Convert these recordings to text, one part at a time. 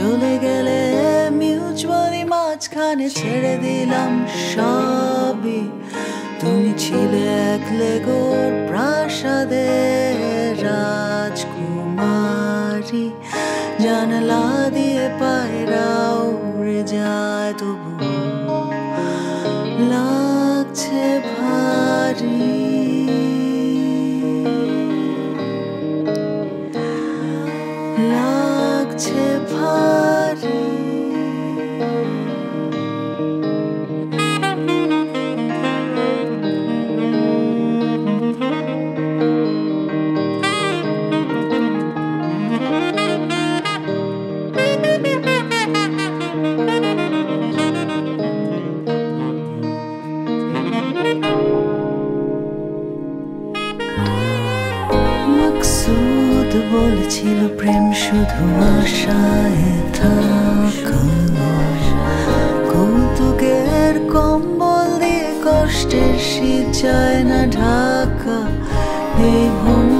চলে গেলে মিউচুয়ালি মাঝখানে ছেড়ে দিলাম সবই। তুমি ছিলে এক লেগোর প্রাসাদে রাজকুমারী। জানলা দিয়ে পায়রা উড়ে যায় তবু। লাগছে মকসুদ বলেছিল প্রেম শুধু আশায় থাকা। কৌতুকের কম্বল দিয়ে কষ্টের শীত চায় না ঢাকা। এই ভঙ্গল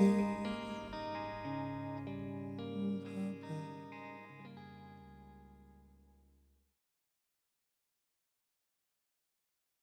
음